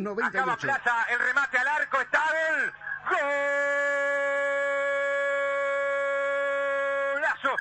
Acaba Plaza, el remate al arco, está el golazo,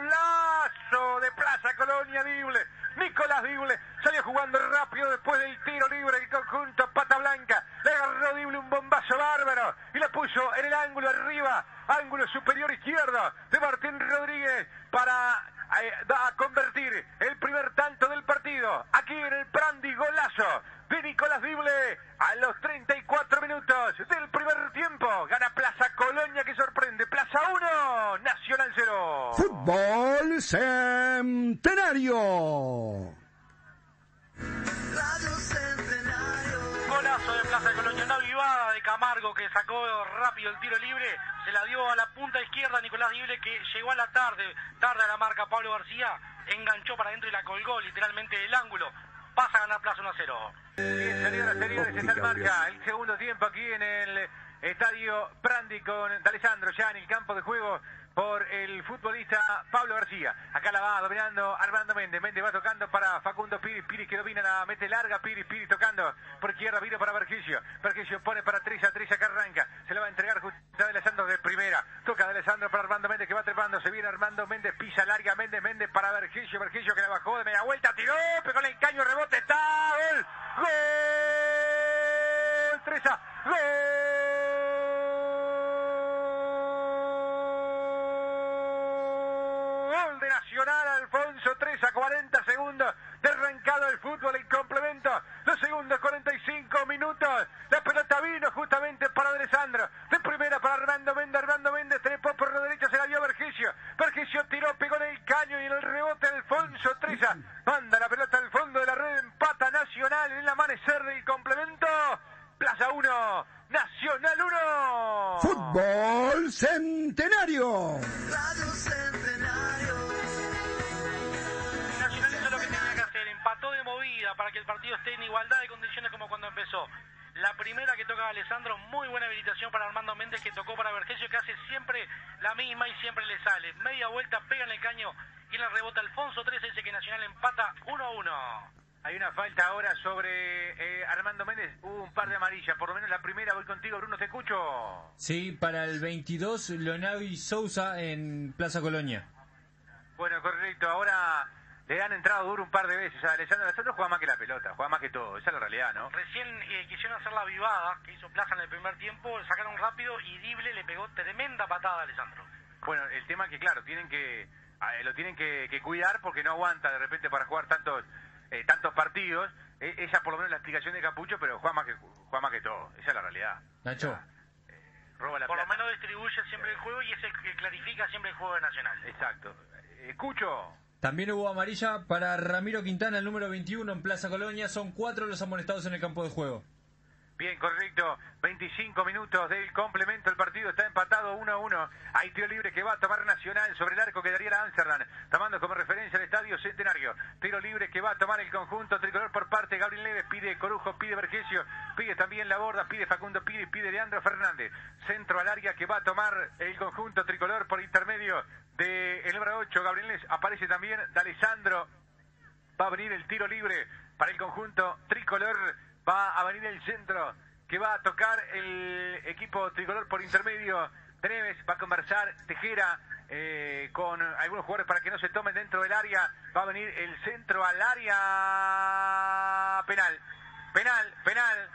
golazo de Plaza Colonia Dible. Nicolás Dible salió jugando rápido después del tiro libre el conjunto Pata Blanca. Le agarró Dible un bombazo bárbaro y lo puso en el ángulo arriba, ángulo superior izquierdo de Martín Rodríguez para eh, a convertir el primer tanto del partido. Aquí en el Prandi, golazo de Nicolás Dible a los 34 minutos del primer tiempo. Gana Plaza Colonia que sorprende. Plaza 1, Nacional 0. Fútbol Centenario. Camargo que sacó rápido el tiro libre, se la dio a la punta izquierda Nicolás Dible que llegó a la tarde, tarde a la marca Pablo García, enganchó para adentro y la colgó literalmente del ángulo. Pasa a ganar Plaza 1 a 0. Bien, señoras, señores, está en marcha el segundo tiempo aquí en el estadio Prandi con D'Alessandro ya en el campo de juego por el futbolista Pablo García. Acá la va dominando Armando Méndez. Méndez va tocando para Facundo Piris. Piris que domina la mete larga. Piris, Piris tocando por izquierda. Vino para Vergilio. Vergilio pone para Trisa. Trisa que arranca. Se le va a entregar justo a Alessandro de primera. Toca de Alessandro para Armando Méndez que va trepando. Se viene Armando Méndez. Pisa larga Méndez. Méndez para Vergilio. Vergilio que la bajó de media vuelta. Tiró. Pegó el caño. Rebote. Está. Gol. Gol. Nacional, Alfonso 3 a 40 segundos de arrancado el fútbol en complemento. Los segundos 45 minutos. La pelota vino justamente para Alessandro. De primera para Armando Méndez. Armando Méndez trepó por la derecha, se la dio a Vergesio. Vergesio tiró, pegó en el caño y en el rebote Alfonso Treza. Manda la pelota al fondo de la red, empata Nacional en el amanecer del complemento. Plaza 1, Nacional 1. Fútbol Centenario. Movida para que el partido esté en igualdad de condiciones como cuando empezó. La primera que toca Alessandro, muy buena habilitación para Armando Méndez que tocó para Vergesio que hace siempre la misma y siempre le sale. Media vuelta, pega en el caño y en la rebota Alfonso 13 dice que Nacional empata 1 a 1. Hay una falta ahora sobre eh, Armando Méndez. Hubo un par de amarillas. Por lo menos la primera. Voy contigo, Bruno. Te escucho. Sí, para el 22, Leonardo Sousa en Plaza Colonia. Bueno, correcto. Ahora le han entrado duro un par de veces a Alessandro. Alessandro juega más que la pelota. Juega más que todo. Esa es la realidad, ¿no? Recién eh, quisieron hacer la vivada que hizo Plaza en el primer tiempo, sacaron rápido y Dible le pegó tremenda patada a Alessandro. Bueno, el tema es que, claro, tienen que eh, lo tienen que, que cuidar porque no aguanta de repente para jugar tantos eh, tantos partidos. Eh, esa por lo menos la explicación de Capucho, pero juega más que juega más que todo. Esa es la realidad. Nacho. Eh, roba la Por lo menos distribuye siempre el juego y es el que clarifica siempre el juego de Nacional. Exacto. Escucho. También hubo amarilla para Ramiro Quintana, el número 21 en Plaza Colonia. Son cuatro los amonestados en el campo de juego. Bien, correcto. 25 minutos del complemento. El partido está empatado 1 a 1. Hay tiro libre que va a tomar Nacional sobre el arco que daría la Amsterdam. Tomando como referencia el estadio Centenario. Tiro libre que va a tomar el conjunto tricolor por parte de Gabriel Neves. Pide Corujo, pide Vergesio. Pide también La Borda, pide Facundo Pide, pide Leandro Fernández. Centro al área que va a tomar el conjunto tricolor por intermedio del número 8. Gabriel Neves. Aparece también D'Alessandro. Va a venir el tiro libre para el conjunto tricolor. Va a venir el centro que va a tocar el equipo tricolor por intermedio de. Va a conversar Tejera eh, con algunos jugadores para que no se tomen dentro del área. Va a venir el centro al área penal. Penal, penal,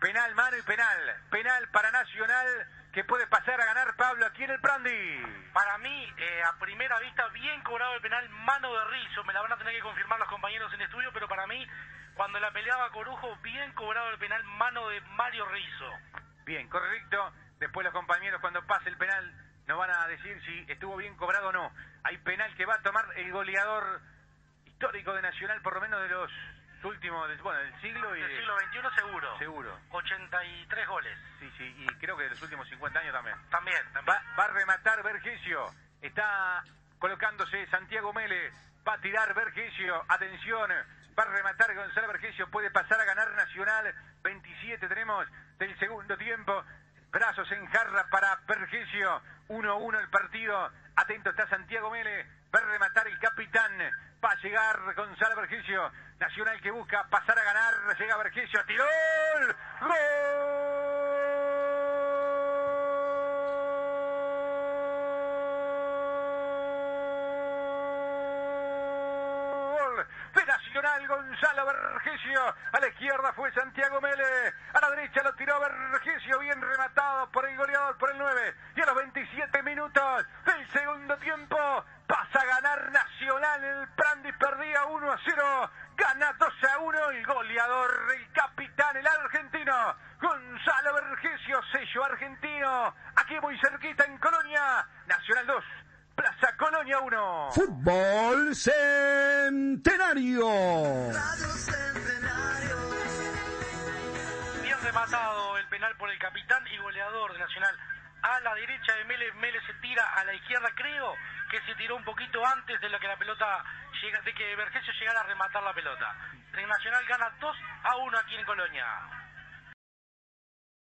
penal, mano y penal. Penal para Nacional que puede pasar a ganar Pablo aquí en el Prandi. Para mí, eh, a primera vista, bien cobrado el penal, mano de Rizo. Me la van a tener que confirmar los compañeros en estudio, pero para mí, cuando la peleaba Corujo, bien cobrado el penal, mano de Mario Rizo. Bien, correcto. Después los compañeros cuando pase el penal nos van a decir si estuvo bien cobrado o no. Hay penal que va a tomar el goleador histórico de Nacional, por lo menos de los últimos, del- bueno, del siglo y Del de- siglo XXI seguro. seguro. 83 goles. Sí, sí, y creo que de los últimos 50 años también. También, también. Va, va a rematar Vergesio. Está colocándose Santiago Mele. Va a tirar Vergesio. Atención. Va a rematar Gonzalo Vergesio. Puede pasar a ganar Nacional. 27 tenemos del segundo tiempo. Brazos en jarra para Vergesio. 1-1 el partido. Atento está Santiago Mele. Va a rematar el capitán Va a llegar Gonzalo Vergesio. Nacional que busca pasar a ganar. Llega Vergesio. Tirol. Gol de Nacional Gonzalo Vergesio. A la izquierda fue Santiago Mele. A la derecha lo tiró Vergesio. Bien rematado por el goleador, por el 9. Y a los 27 minutos del segundo tiempo pasa a ganar Nacional. El Prandis perdía 1 a 0. Gana 2 a 1 el goleador, el capitán, el argentino. Gonzalo Vergesio, sello argentino. Aquí muy cerquita en Colonia. Nacional 2. Plaza Colonia 1. Fútbol Centenario. Bien rematado el penal por el capitán y goleador de Nacional. A la derecha de Mele, Mele se tira a la izquierda, creo que se tiró un poquito antes de lo que la pelota llega, de que Vergesio llegara a rematar la pelota. El Nacional gana 2 a 1 aquí en Colonia.